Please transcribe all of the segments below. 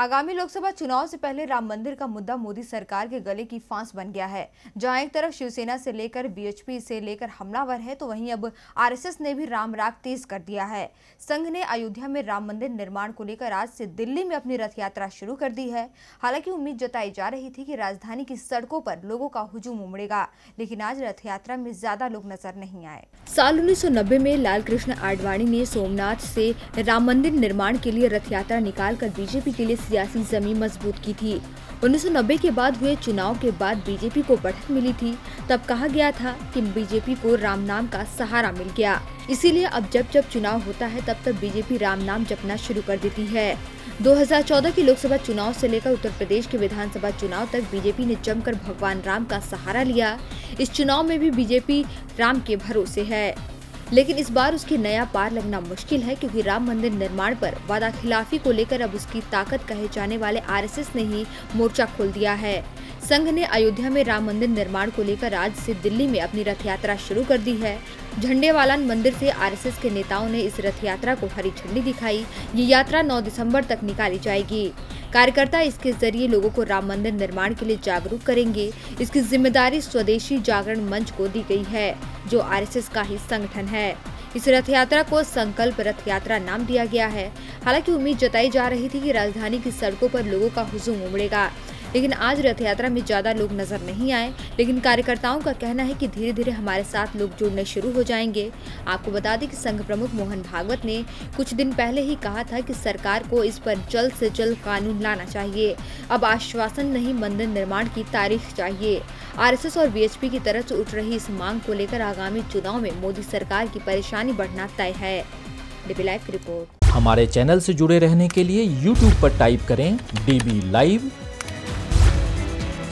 आगामी लोकसभा चुनाव से पहले राम मंदिर का मुद्दा मोदी सरकार के गले की फांस बन गया है। जहाँ एक तरफ़ शिवसेना से लेकर बीएचपी से लेकर हमलावर है तो वहीं अब आरएसएस ने भी राम राग तेज कर दिया है। संघ ने अयोध्या में राम मंदिर निर्माण को लेकर आज से दिल्ली में अपनी रथ यात्रा शुरू कर दी है। हालाँकि उम्मीद जताई जा रही थी कि राजधानी की सड़कों पर लोगों का हुजूम उमड़ेगा, लेकिन आज रथ यात्रा में ज़्यादा लोग नज़र नहीं आए। साल उन्नीस सौ नब्बे में लाल कृष्ण आडवाणी ने सोमनाथ से राम मंदिर निर्माण के लिए रथ यात्रा निकाल कर बीजेपी के लिए सियासी ज़मीन मज़बूत की थी। 1990 के बाद हुए चुनाव के बाद बीजेपी को बढ़त मिली थी। तब कहा गया था कि बीजेपी को राम नाम का सहारा मिल गया। इसीलिए अब जब जब चुनाव होता है, तब तक बीजेपी राम नाम जपना शुरू कर देती है। 2014 के लोकसभा चुनाव से लेकर उत्तर प्रदेश के विधानसभा चुनाव तक बीजेपी ने जमकर भगवान राम का सहारा लिया। इस चुनाव में भी बीजेपी राम के भरोसे है। लेकिन इस बार उसके नया पार लगना मुश्किल है क्योंकि राम मंदिर निर्माण पर वादा खिलाफी को लेकर अब उसकी ताकत कहे जाने वाले आरएसएस ने ही मोर्चा खोल दिया है। संघ ने अयोध्या में राम मंदिर निर्माण को लेकर आज से दिल्ली में अपनी रथ यात्रा शुरू कर दी है। झंडे झंडेवालान मंदिर से आरएसएस के नेताओं ने इस रथ यात्रा को हरी झंडी दिखाई। ये यात्रा 9 दिसंबर तक निकाली जाएगी। कार्यकर्ता इसके ज़रिए लोगों को राम मंदिर निर्माण के लिए जागरूक करेंगे। इसकी ज़िम्मेदारी स्वदेशी जागरण मंच को दी गई है, जो आरएसएस का ही संगठन है। इस रथ यात्रा को संकल्प रथ यात्रा नाम दिया गया है। हालाँकि उम्मीद जताई जा रही थी कि राजधानी की सड़कों पर लोगों का हुजूम उमड़ेगा। लेकिन आज रथ यात्रा में ज़्यादा लोग नज़र नहीं आए। लेकिन कार्यकर्ताओं का कहना है कि धीरे धीरे हमारे साथ लोग जुड़ने शुरू हो जाएँगे। आपको बता दें कि संघ प्रमुख मोहन भागवत ने कुछ दिन पहले ही कहा था कि सरकार को इस पर जल्द से जल्द कानून लाना चाहिए। अब आश्वासन नहीं, मंदिर निर्माण की तारीख चाहिए। आरएसएस और बीएचपी की तरफ़ से उठ रही इस मांग को लेकर आगामी चुनाव में मोदी सरकार की परेशानी बढ़ना तय है। डीबी लाइव की रिपोर्ट। हमारे चैनल से जुड़े रहने के लिए YouTube पर टाइप करें डीबी लाइव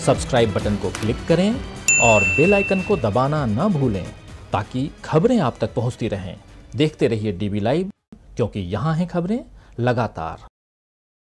सब्सक्राइब बटन को क्लिक करें और बेल आइकन को दबाना न भूलें ताकि खबरें आप तक पहुँचती रहें। देखते रहिए डीबी लाइव क्योंकि यहाँ हैं खबरें लगातार।